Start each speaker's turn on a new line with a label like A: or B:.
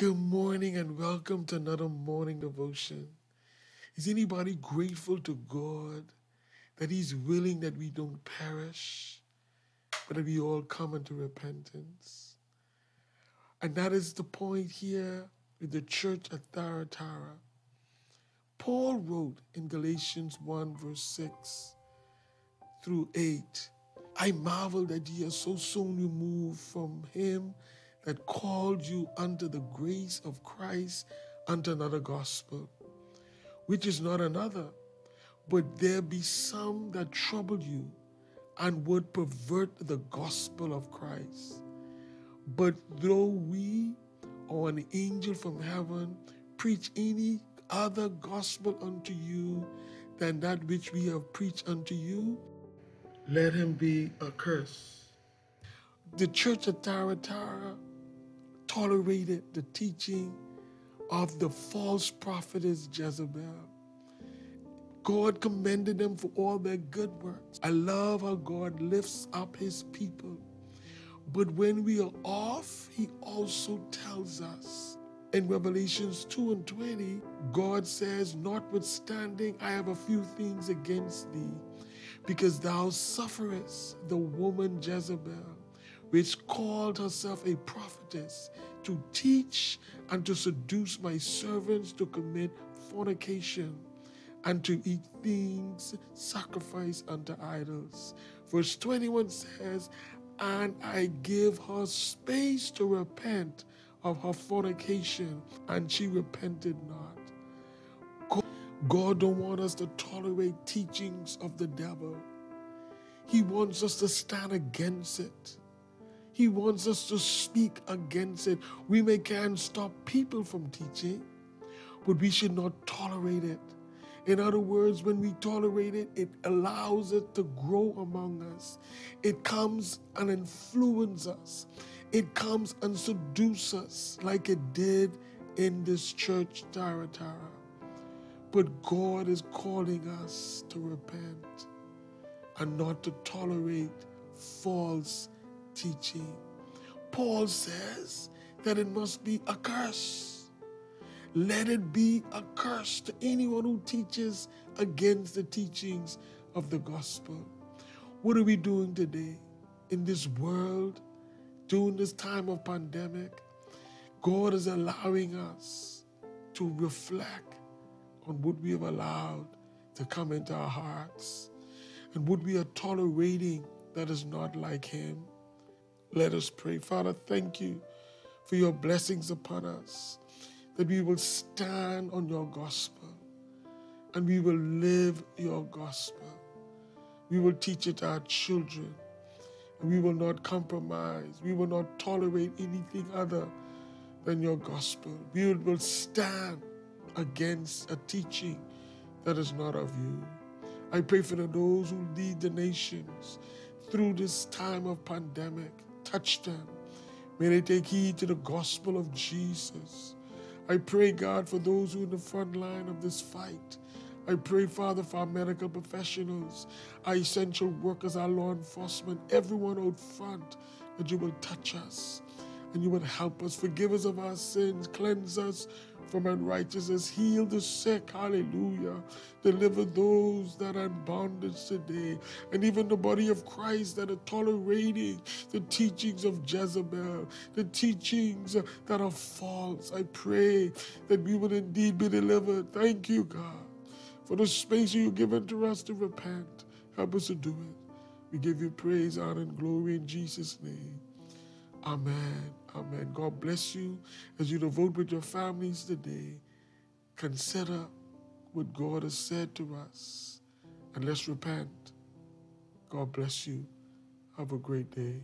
A: Good morning and welcome to another morning devotion. Is anybody grateful to God that He's willing that we don't perish, but that we all come into repentance? And that is the point here with the church at Thyatira. Paul wrote in Galatians 1, verse 6 through 8 I marvel that ye are so soon removed from him that called you unto the grace of Christ unto another gospel, which is not another, but there be some that trouble you and would pervert the gospel of Christ. But though we or an angel from heaven preach any other gospel unto you than that which we have preached unto you, let him be accursed. The church of Thyatira tolerated the teaching of the false prophetess Jezebel. God commended them for all their good works. I love how God lifts up his people. But when we are off, he also tells us in Revelations 2 and 20, God says, Notwithstanding, I have a few things against thee, because thou sufferest the woman Jezebel, which called herself a prophetess, to teach and to seduce my servants to commit fornication and to eat things sacrificed unto idols. Verse 21 says, And I give her space to repent of her fornication, and she repented not. God, God don't want us to tolerate teachings of the devil. He wants us to stand against it. He wants us to speak against it. We may can't stop people from teaching, but we should not tolerate it. In other words, when we tolerate it, it allows it to grow among us. It comes and influences us. It comes and seduces us like it did in this church, Thyatira. But God is calling us to repent and not to tolerate false teaching. Paul says that it must be a curse. Let it be a curse to anyone who teaches against the teachings of the gospel. What are we doing today in this world during this time of pandemic? God is allowing us to reflect on what we have allowed to come into our hearts and what we are tolerating that is not like Him. Let us pray. Father, thank you for your blessings upon us, that we will stand on your gospel and we will live your gospel. We will teach it to our children. And we will not compromise. We will not tolerate anything other than your gospel. We will stand against a teaching that is not of you. I pray for those who lead the nations through this time of pandemic. Touch them. May they take heed to the gospel of Jesus. I pray, God, for those who are in the front line of this fight. I pray, Father, for our medical professionals, our essential workers, our law enforcement, everyone out front, that you will touch us and you will help us. Forgive us of our sins, cleanse us from unrighteousness, heal the sick, hallelujah. Deliver those that are in bondage today, and even the body of Christ that are tolerating the teachings of Jezebel, the teachings that are false. I pray that we will indeed be delivered. Thank you, God, for the space you've given to us to repent. Help us to do it. We give you praise, honor, and glory in Jesus' name. Amen. Amen. God bless you as you devote with your families today. Consider what God has said to us and let's repent. God bless you. Have a great day.